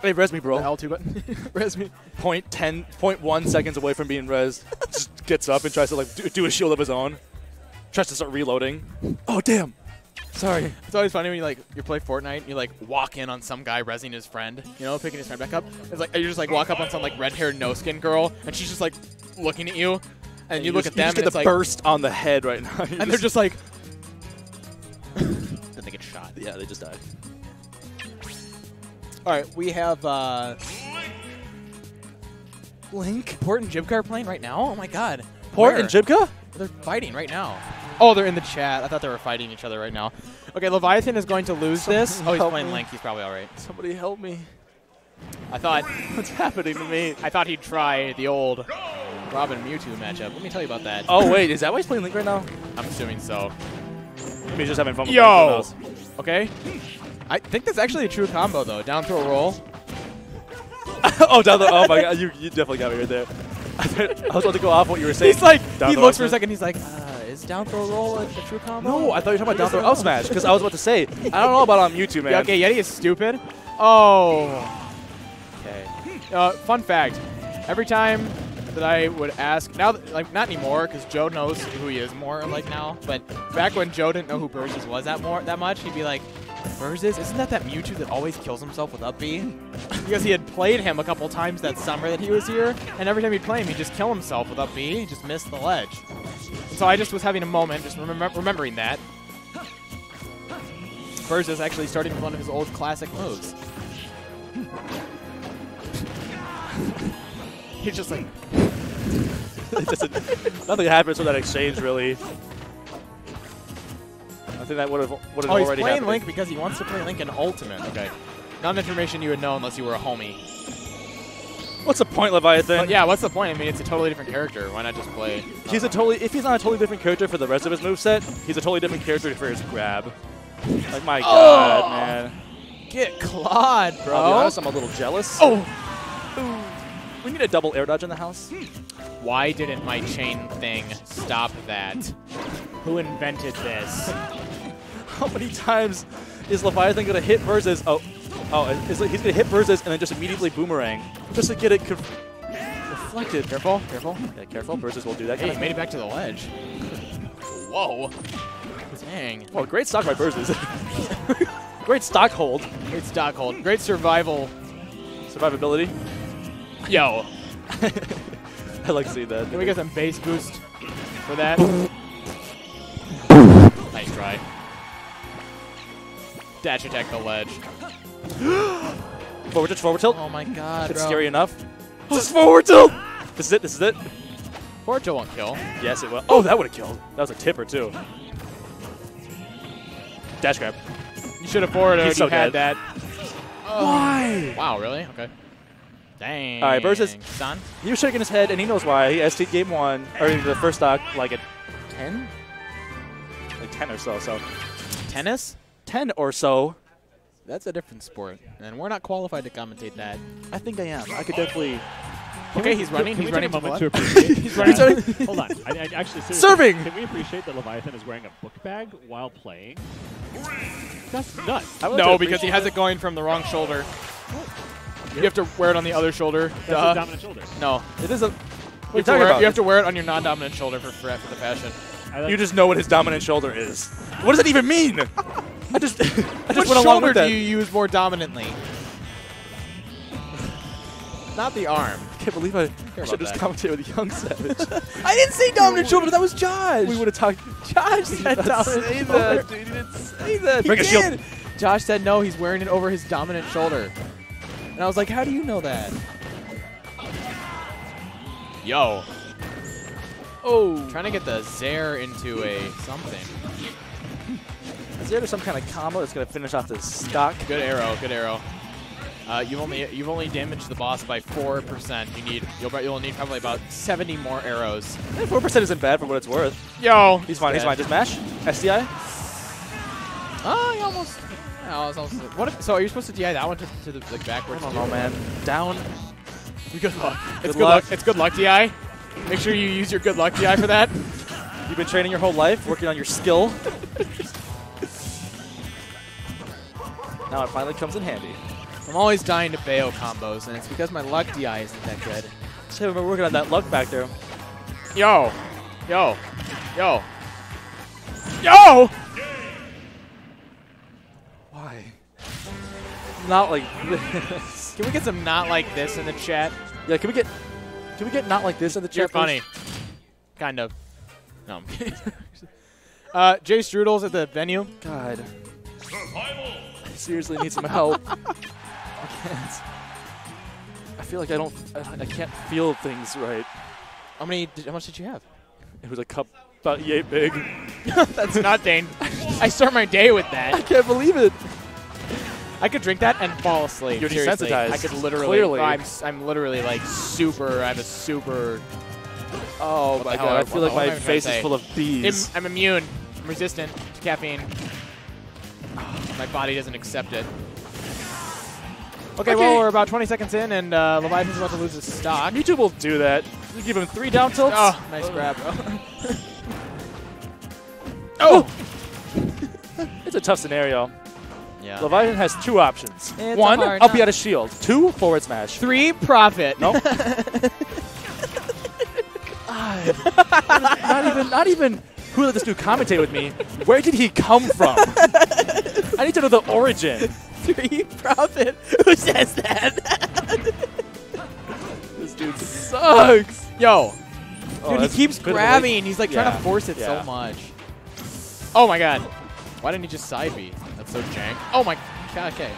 Hey, res me, The bro. L2 button. Res me. Point ten, point one seconds away from being res. Just gets up and tries to like do, do a shield of his own. Tries to start reloading. Oh damn! Sorry. It's always funny when you like you play Fortnite and you like walk in on some guy resing his friend, you know, picking his friend back up. It's like you just like walk up on some like red-haired no-skin girl and she's just like looking at you, and, you, look just, at them You and just get the like, burst on the head right now. You're and they're just like, then they get shot. yeah, they just died. All right, we have uh, Link. Port and Jibka are playing right now. Oh my God, Port Where? and Jibka. They're fighting right now. Oh, they're in the chat. I thought they were fighting each other right now. Okay, Leviathan is going to lose this. Oh, he's playing me. Link. He's probably all right. Somebody help me. I thought What's happening to me? I thought he'd try the old Robin Mewtwo matchup. Let me tell you about that. Oh wait, is that why he's playing Link right now? I'm assuming so. Maybe he's just having fun with Yo! Link. Who knows? Okay. I think that's actually a true combo though. Down throw roll. oh, down the. Oh my god, you, you definitely got me right there. I was about to go off what you were saying. He's like, Down he looks for a second. He's like, uh, is down throw roll a, a true combo? No, I thought you were talking about down throw up smash because I was about to say I don't know about on YouTube, man. Yeah, okay, Yeti is stupid. Oh. Okay. Uh, fun fact: every time that I would ask, now, that, like not anymore, because Joe knows who he is more, like now. But back when Joe didn't know who Birzes was that more that much, he'd be like, "Birzes, isn't that that Mewtwo that always kills himself with up B?" because he had played him a couple times that summer that he was here, and every time he'd play him, he'd just kill himself with up B. He just missed the ledge. And so I just was having a moment, just remem- remembering that. Birzes actually starting with one of his old classic moves. He's just like, It doesn't- nothing happens with that exchange, really. Think that would have would have oh, he's playing happened. Link because he wants to play Link in Ultimate. Okay. Not information you would know unless you were a homie. What's the point, Leviathan? But yeah, what's the point? I mean, it's a totally different character. Why not just play? He's a totally. If he's not a totally different character for the rest of his move set, he's a totally different character for his grab. Like my oh! god, Oh! man. Get clawed, bro. I'll be honest, I'm a little jealous. Oh. We need a double air dodge in the house. Hmm. Why didn't my chain thing stop that? Who invented this? How many times is Leviathan gonna hit Birzes? Oh, oh, is, he's gonna hit Birzes and then just immediately boomerang just to get it reflected. Careful, careful. Yeah, careful. Birzes will do that Hey, he made it back to the ledge. Whoa. Dang. Well, great stock by Birzes. great stock hold. Great stock hold. Great survival. Survivability. Yo. I like see that. Can we get some base boost for that? Dash attack the ledge. Forward tilt, forward tilt. Oh my god, It's bro. scary enough. Just forward tilt. This is it. This is it. Fortune won't kill. Yes, it will. Oh, that would have killed. That was a tipper too. Dash grab. You should have forwarded He's if you so had good. that. Oh. Why? Wow, really? Okay. Dang. All right, versus- Son? He was shaking his head, and he knows why. He ST game one, or the first stock, like a 10? Like 10 or so. So Tennis? 10 or so. That's a different sport, and we're not qualified to commentate that. I think I am. I could definitely. Okay, he's running. Can He's we running take a moment to blood. appreciate? He's running Hold on. I, I actually seriously, Serving! Can we appreciate that Leviathan is wearing a book bag while playing? That's nuts. No, because he has it going from the wrong shoulder. You You're- have to wear it on the other shoulder. That's Duh. his dominant shoulder. No. It is a. You What are you have, to talking wear, about? you have to wear it on your non-dominant shoulder for for, for the fashion. Like- You just know what his dominant shoulder is. What does that even mean? I just. I just Which went along shoulder with do you use more dominantly? Not the arm. I can't believe I, I about should just that. commentate with Young Savage. I didn't say dominant shoulder. That was Josh. we would have talked. Josh said Don't dominant say shoulder. that, dude. You didn't say that. He Bring a shield. did. Josh said no. He's wearing it over his dominant shoulder. And I was like, how do you know that? Yo. Oh. Trying to get the Zair into a something. Is there some kind of combo that's gonna finish off this stock? Good arrow. Good arrow. Uh, you've only you've only damaged the boss by four percent. You need you'll you'll need probably about seventy more arrows. Four percent isn't bad for what it's worth. Yo, He's fine. He's fine. Just mash. SDI. Oh, you almost. yeah, I was almost what? If, so are you supposed to DI that one to, to the like I backwards? don't know, man. Down. Good luck. It's Good good luck. luck. It's good luck DI. Make sure you use your good luck DI for that. You've been training your whole life, working on your skill. now it finally comes in handy. I'm always dying to Bayo combos, and it's because my luck DI isn't that good. Just haven't been working on that luck back there. Yo, yo, yo, yo! Why? Not like this. Can we get some not like this in the chat? Yeah, can we get can we get not like this in the chat? You're please? funny. Kind of. No, I'm kidding. uh, Jay Strudel's at the venue. God. I seriously need some help. I can't. I feel like I don't. I, I can't feel things right. How many? Did, how much did you have? It was a cup about yay big. That's nothing. I start my day with that. I can't believe it. I could drink that and fall asleep. You're Seriously. desensitized. I could literally. Clearly. I'm, I'm literally like super. I have a super. Oh my hell? god! I What- feel like what am my I trying to face is say? full of Im- bees. I'm immune. I'm resistant to caffeine. My body doesn't accept it. Okay, well, we're about 20 seconds in, and uh, Leviathan's about to lose his stock. YouTube will do that. You give him three down tilts. Oh, nice grab, bro. oh! It's a tough scenario. Yeah. Leviathan has two options. It's One, a hard up he time. had a shield. Two, forward smash. Three, profit. Nope. not even, not even. Who let this dude commentate with me? Where did he come from? I need to know the origin. Three, profit. Who says that? This dude sucks. Yo, Oh, dude, he keeps a bit of a grabbing. waste. He's like trying to force it yeah. so much. Oh my god. Why didn't he just side B? That's so jank. Oh my god, okay.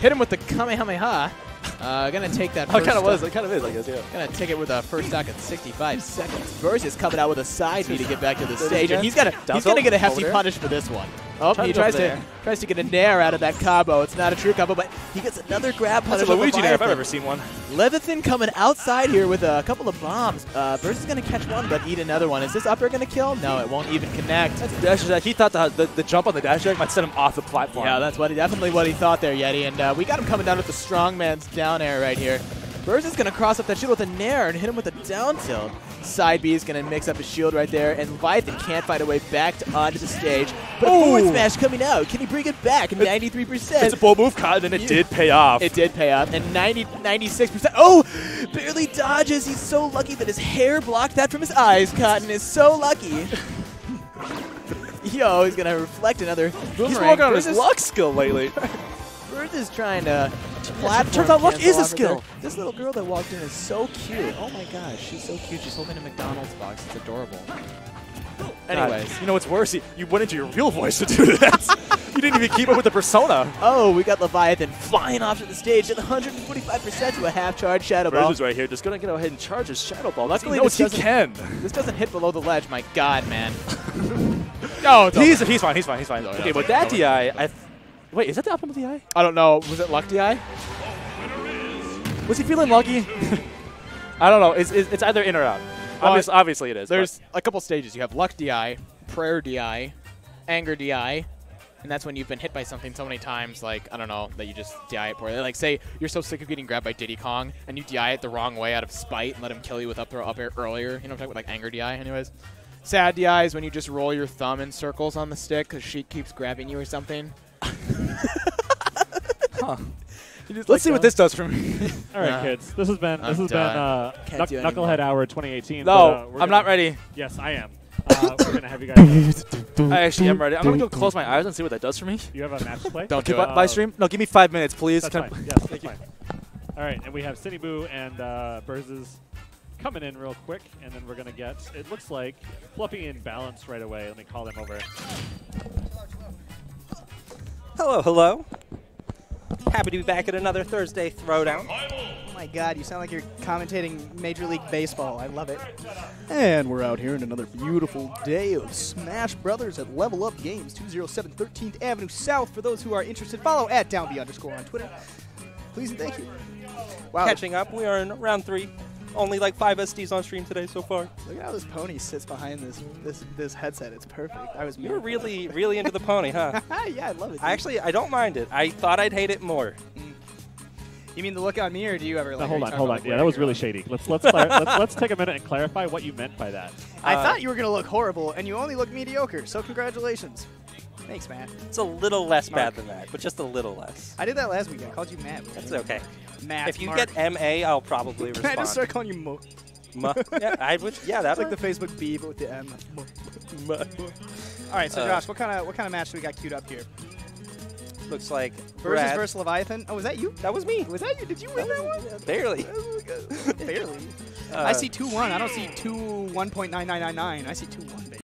Hit him with the Kamehameha. Uh, gonna take that Oh, first it kind of was. It kind of is, I guess, yeah. Gonna take it with a first stock at 65 seconds. Birzes coming out with a side B to get back to the stage, and he's gonna he's gonna get a hefty punish for this one. Oh, he tries to tries to get a nair out of that combo. It's not a true combo, but he gets another grab That's a Luigi there if I've ever seen one. Leviathan coming outside here with a couple of bombs. Uh, Burst is going to catch one, but eat another one. Is this upper going to kill? No, it won't even connect. That's dash attack. He thought the, the, the jump on the dash attack might send him off the platform. Yeah, that's what he, definitely what he thought there, Yeti. And uh, we got him coming down with the strongman's down air right here. Burst is going to cross up that shield with a nair and hit him with a down tilt. Side B is going to mix up his shield right there, and Leviathan can't find a way back to onto the stage. But a forward Ooh. smash coming out. Can he bring it back? 93%. It's a bold move, Cotton, and it You- did pay off. It did pay off. And 90, 96%. Oh! Barely dodges. He's so lucky that his hair blocked that from his eyes. Cotton is so lucky. Yo, he's going to reflect another boomerang. He's working on his Versus- luck skill lately. Burst is trying to platform turns out luck is a off of there. skill. This little girl that walked in is so cute. Oh my gosh, she's so cute. She's holding a McDonald's box. It's adorable. Anyways. God, you know what's worse? You, you went into your real voice to do that. you didn't even keep up with the persona. Oh, we got Leviathan flying off to the stage at 145% to a half charge Shadow Ball. Burns is right here, just gonna go ahead and charge his Shadow Ball. Luckily, he knows this he can. This doesn't hit below the ledge. My God, man. no, He's over. he's fine. He's fine. He's fine. No, Okay, no, but no, that no. DI, I th- wait, is that the optimal DI? I don't know. Was it Luck DI? Was he feeling lucky? I don't know. It's, it's, it's either in or out. Well, Obvious, obviously it is. There's a couple stages. You have Luck DI, Prayer DI, Anger DI, and that's when you've been hit by something so many times, like, I don't know, that you just DI it poorly. Like, say you're so sick of getting grabbed by Diddy Kong, and you DI it the wrong way out of spite and let him kill you with up throw up air earlier. You know what I'm talking about? Like Anger DI, anyways. Sad DI is when you just roll your thumb in circles on the stick because she keeps grabbing you or something. Huh. Let's like, see what this does for me. All right, Nah. kids. This has been I'm this has been uh, Knuck- Knucklehead. Hour 2018. no, but, uh, we're I'm not gonna- ready. Yes, I am. Uh, we're gonna have you guys. I actually am ready. I'm gonna go close my eyes and see what that does for me. You have a match to play. Don't Okay, do by, it. by stream? No, give me five minutes, please. That's Can fine. Yes, that's Thank you. fine. All right, and we have City Boo and uh, Birzes coming in real quick, and then we're gonna get. It looks like Fluffy and Balance right away. Let me call them over. Hello, hello. Happy to be back at another Thursday Throwdown. Oh my god, you sound like you're commentating Major League Baseball. I love it. And we're out here in another beautiful day of Smash Brothers at Level Up Games, 207 13th Avenue South. For those who are interested, follow at downb underscore on Twitter. Please and thank you. Wow, Catching up, we are in round three. Only like five SDs on stream today so far. look at how this pony sits behind this this this headset. It's perfect. I was You're really, really into the pony, huh? yeah, I love it. I actually, I don't mind it. I thought I'd hate it more. you mean the look on me, or do you ever? Now, Like, hold on, hold on. Yeah, that was really own- shady. Let's let's clar- let's let's take a minute and clarify what you meant by that. I Uh, thought you were gonna look horrible, and you only look mediocre. So congratulations. Thanks, Matt. It's a little less Mark. bad than that, but just a little less. I did that last week. I called you Matt. That's okay. Matt. if you Mark. get MA, I'll probably Can I respond. just start calling you Mo? Yeah, I would. Yeah, that's like the Facebook B, but with the M. Mo. Ma- All right, so Uh, Josh, what kind of what kind of match do we got queued up here? looks like Versus Brad. versus Leviathan. Oh, was that you? That was me. Was that you? Did you win that one? Barely. Barely. Uh, I see two one. I don't see two one point nine nine nine nine. I see two one.